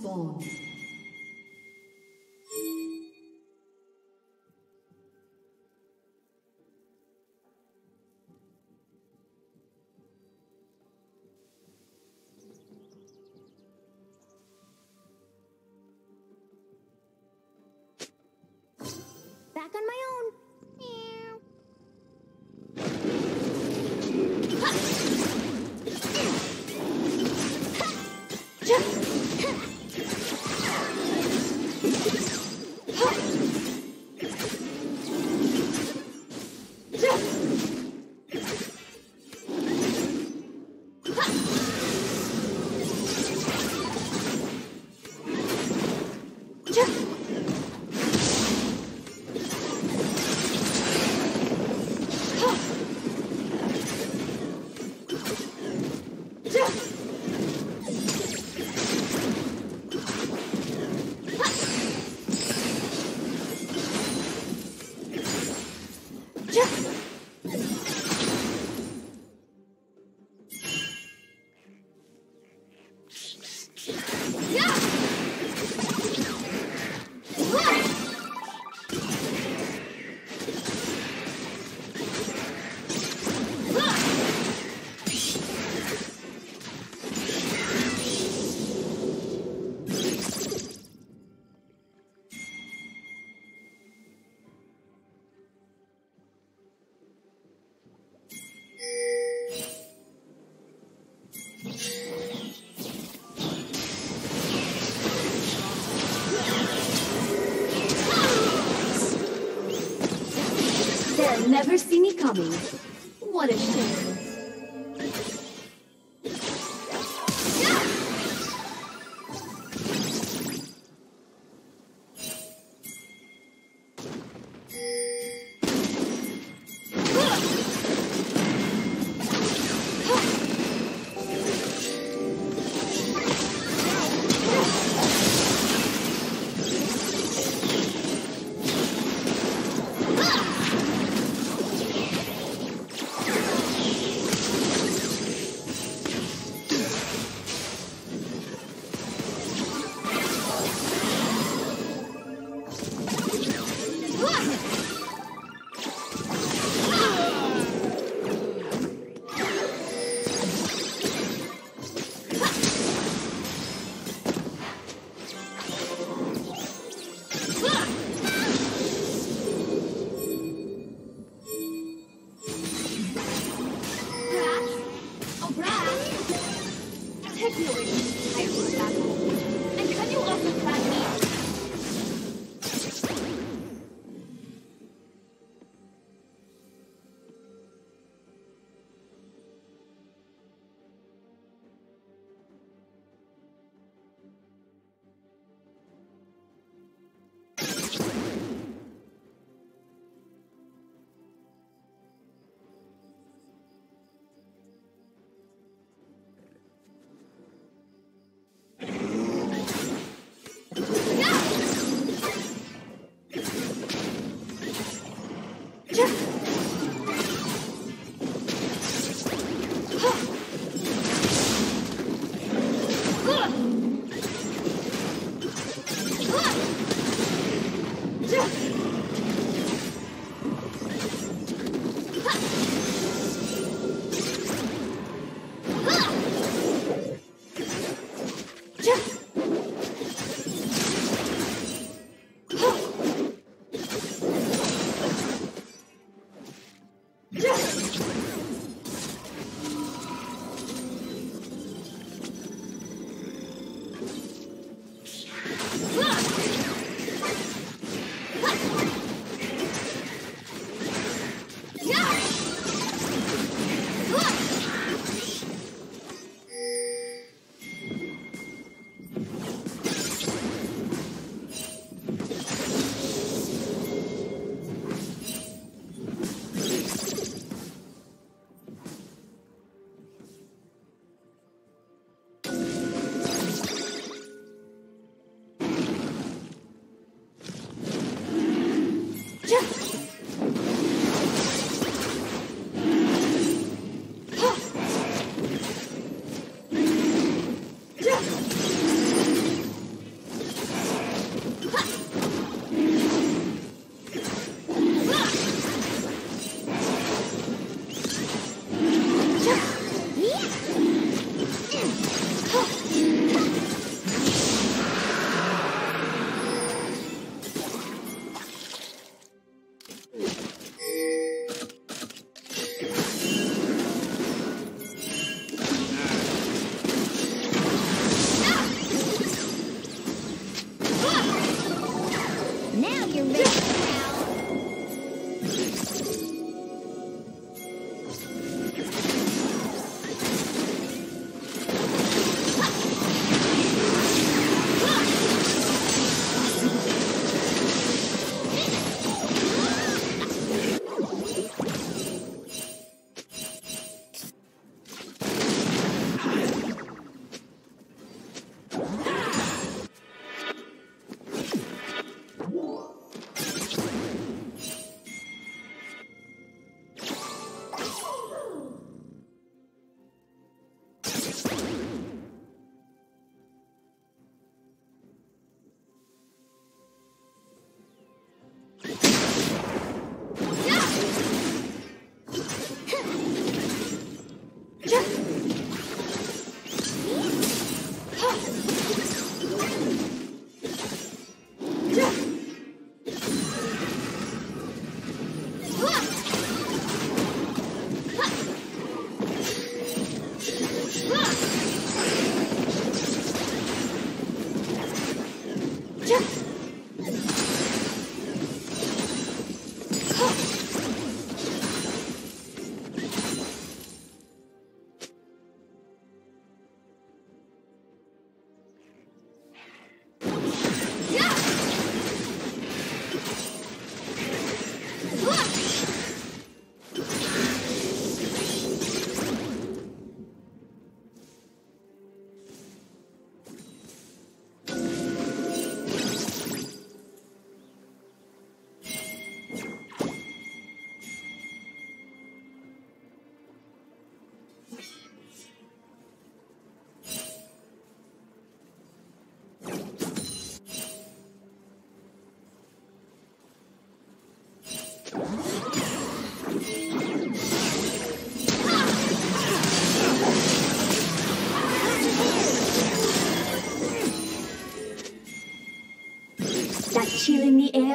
spawned. Just Dulu.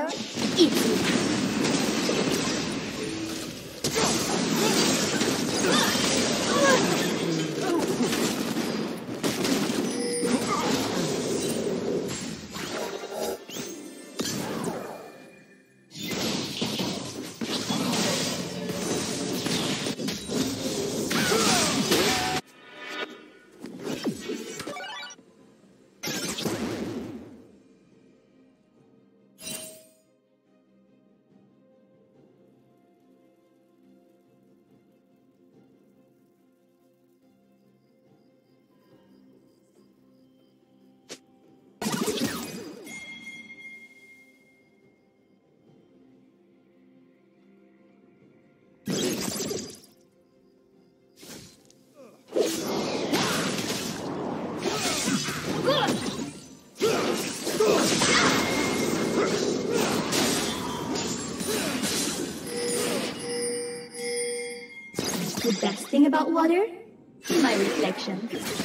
that? about water? In my reflection.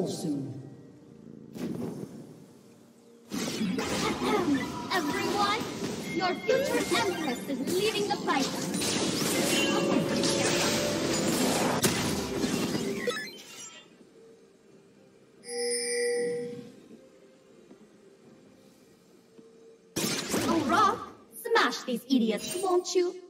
fall soon. Everyone, your future Empress is leaving the fight. Oh, Rock, smash these idiots, won't you?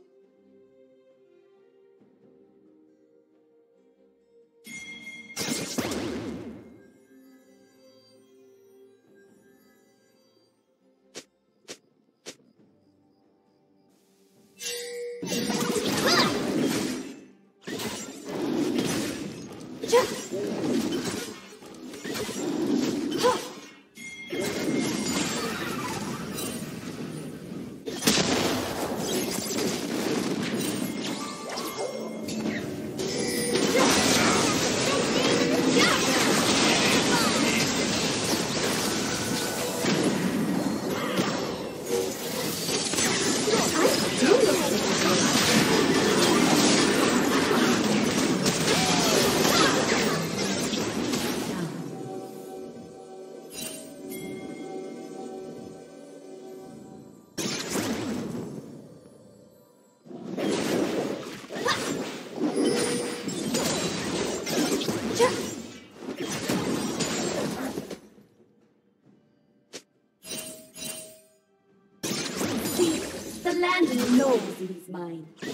Land knows it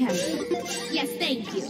Yes, thank you.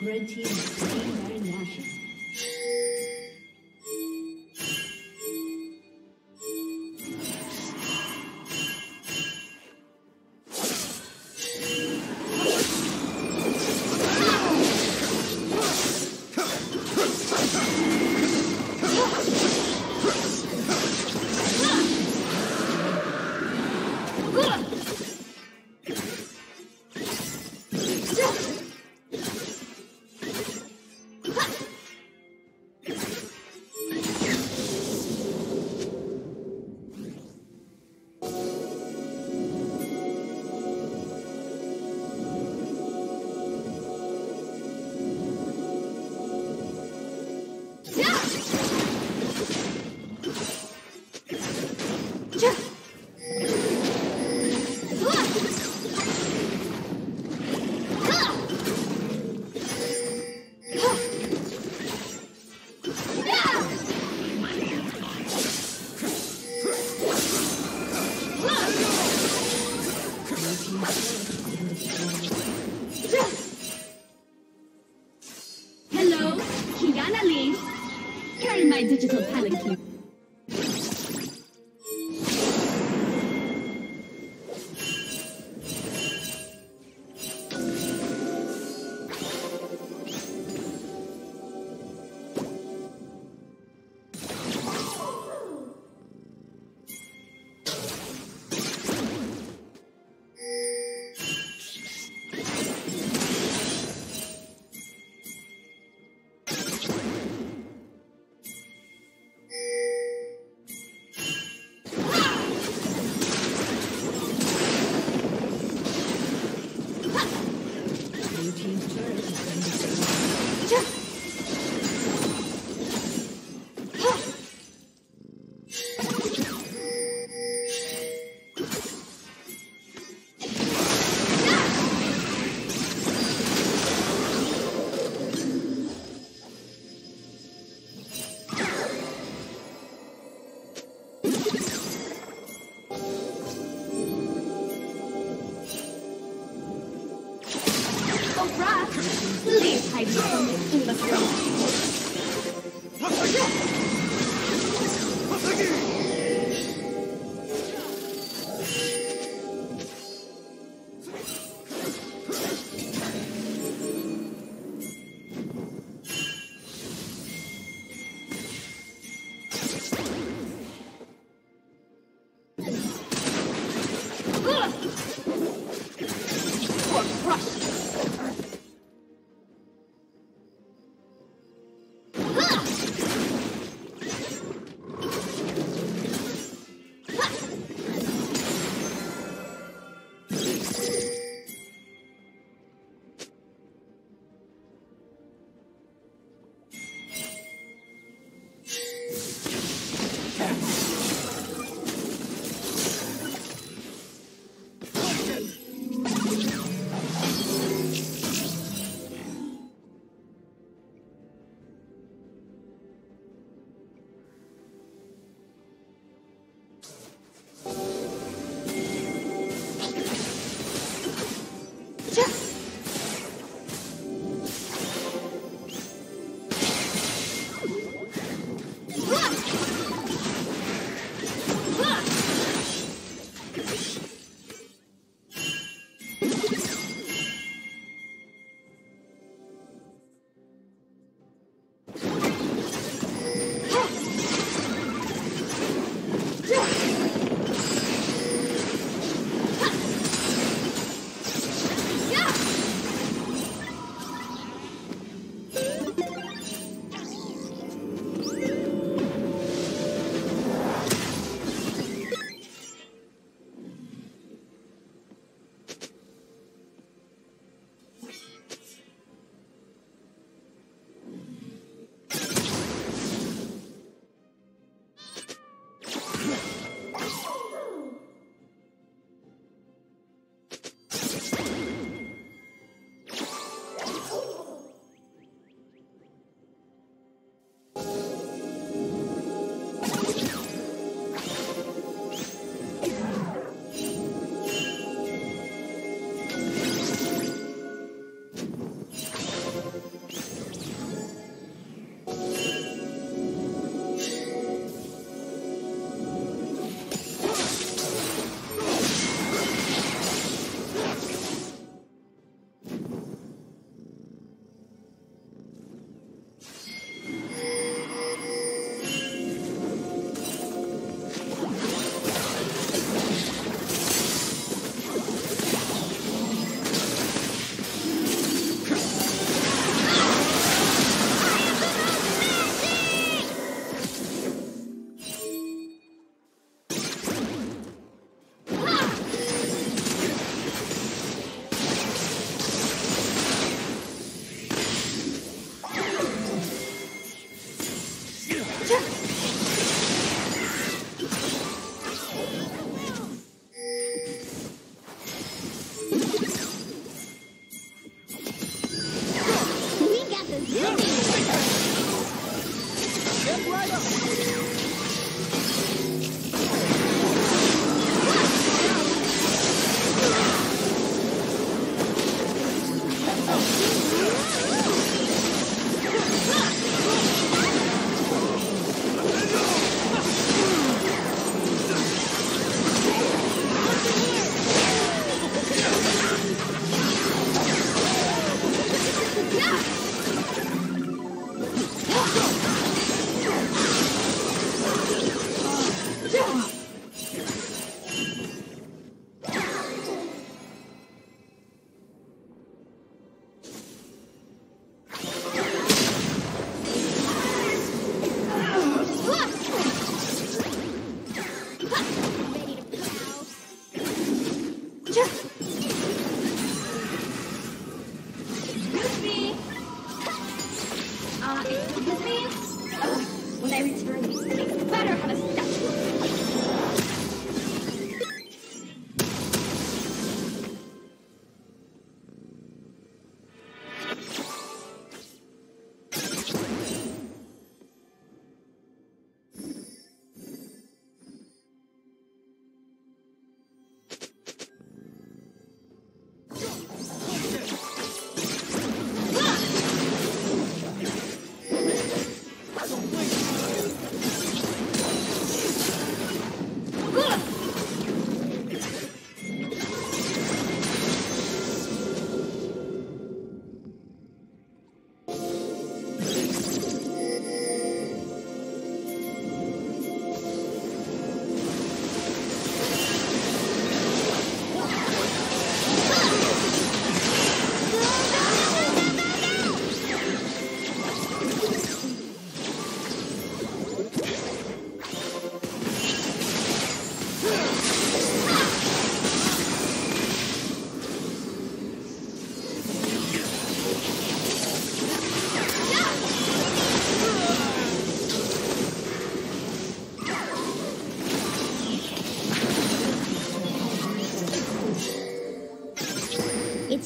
Red team Baron Nashor.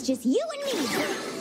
It's just you and me.